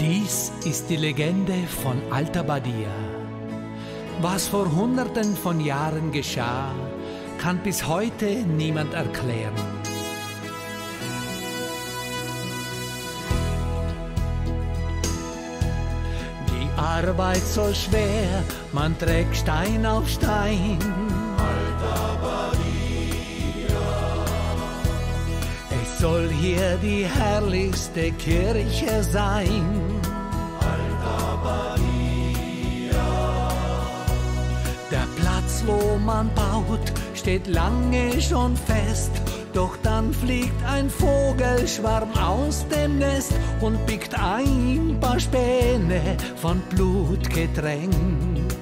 Dies ist die Legende von Alta Badia. Was vor Hunderten von Jahren geschah, kann bis heute niemand erklären. Die Arbeit so schwer, man trägt Stein auf Stein. Es soll hier die herrlichste Kirche sein. Der Platz, wo man baut, steht lange schon fest. Doch dann fliegt ein Vogelschwarm aus dem Nest und pickt ein paar Späne von Blut getränkt.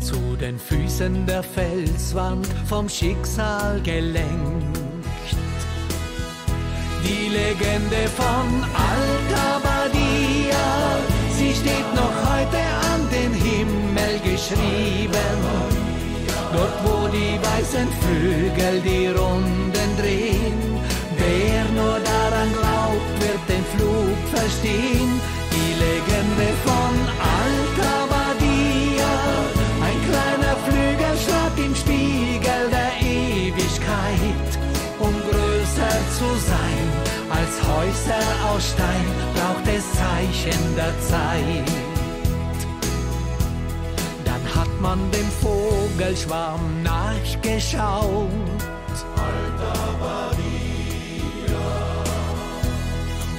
Zu den Füßen der Felswand vom Schicksal gelenkt. Die Legende von Alta Badia, sie steht noch heute an den Himmel geschrieben. Dort, wo die weißen Vögel die Runden drehen. Wer nur daran glaubt, wird den Flug verstehen. Die Legende von Alta Badia, ein kleiner Flügelschlag im Spiegel der Ewigkeit. Um größer zu sein Häuser aus Stein, braucht es Zeichen der Zeit. Dann hat man dem Vogelschwarm nachgeschaut.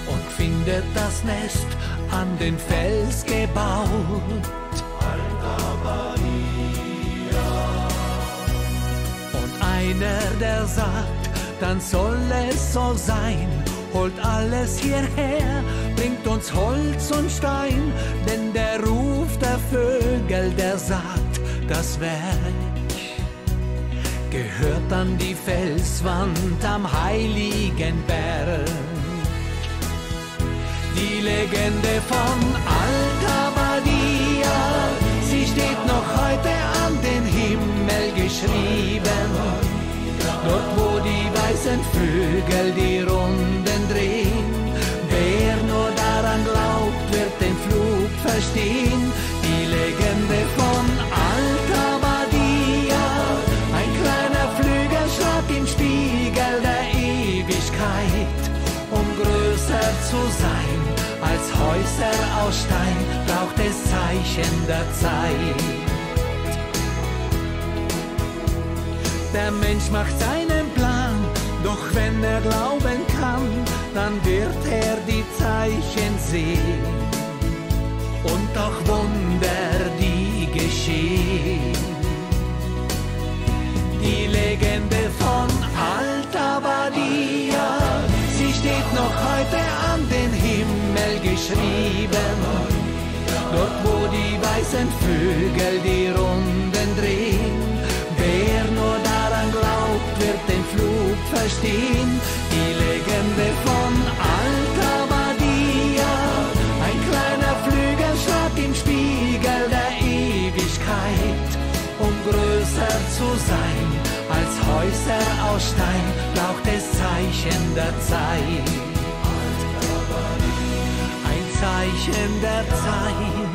Und findet das Nest an den Fels gebaut. Und einer, der sagt, dann soll es so sein, holt alles hierher, bringt uns Holz und Stein, denn der Ruf der Vögel, der sagt, das Werk gehört an die Felswand am heiligen Berg. Die Legende von Alta Badia, sie steht noch heute an den Himmel geschrieben. Dort, wo die weißen Vögel die Runden drehen. Wer nur daran glaubt, wird den Flug verstehen. Die Legende von Alta Badia, ein kleiner Flügelschlag im Spiegel der Ewigkeit. Um größer zu sein als Häuser aus Stein, braucht es Zeichen der Zeit. Der Mensch macht seinen Plan, doch wenn er glauben kann, dann wird er die Zeichen sehen und auch Wunder, die geschehen. Die Legende von Alta Badia, sie steht noch heute an den Himmel geschrieben. Dort, wo die weißen Vögel die Runden drehen. Wer nur daran glaubt, wird den Flug verstehen. Die Legende zu sein als Häuser aus Stein, braucht es Zeichen der Zeit. Ein Zeichen der Zeit.